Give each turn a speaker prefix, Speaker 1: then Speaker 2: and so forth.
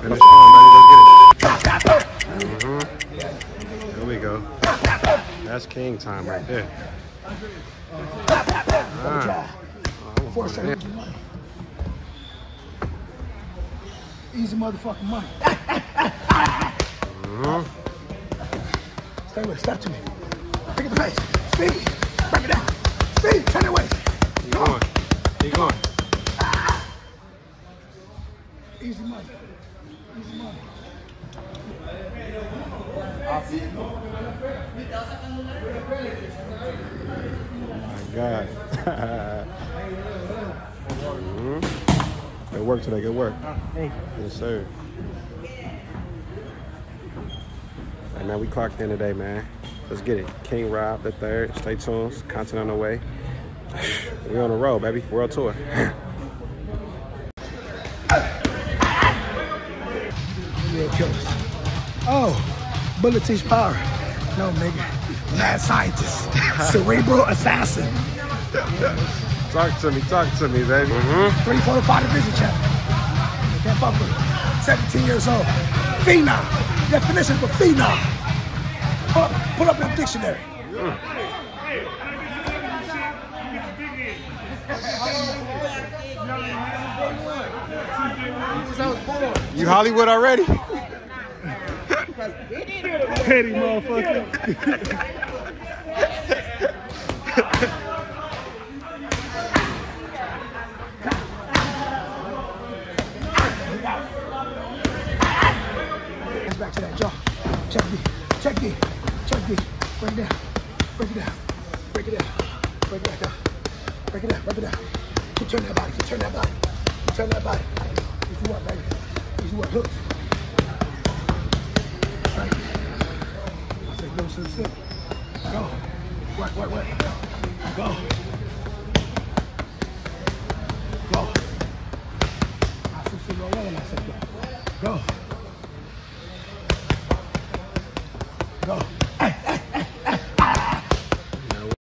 Speaker 1: Strong, baby. Let's get it. Mm-hmm. Here we go. That's king time right there. Ah. Oh,
Speaker 2: Four straight
Speaker 1: man.
Speaker 2: easy. Motherfucking money.
Speaker 1: Mhm.
Speaker 2: Stay with it. Step to me. Pick up the pace. Speed. Break it down. Speed. Turn it waist.
Speaker 1: Keep going. Keep going.
Speaker 2: Easy money. Easy money.
Speaker 1: Oh my God. Good work today. Good work. Yes, sir. Hey, man, we clocked in today, man. Let's get it. King Rob the third. Stay tuned. Content on the way. We on the road, baby. World tour.
Speaker 2: Killers. Oh, bullet teach power. No, nigga. Mad scientist. Cerebral assassin.
Speaker 1: talk to me. Talk to me, baby. Mm-hmm.
Speaker 2: 345 division champion. Can't fuck with him. 17 years old. Phenom. Definition for phenom. Pull up, pull up in the dictionary.
Speaker 1: You Hollywood already?
Speaker 2: Petty motherfucker. Back to that jaw. Check D. Check D. Check D. Break it down. Break it down. Break it down. Break it down. Break it down. Break it down. Keep turning that body. Keep turning that body. Keep turning that body. Easy work, baby. Easy work. Hooks. Right. The sit. Go. Work, work, work. Go. Go. Said sit roll. I said go. Go. Go.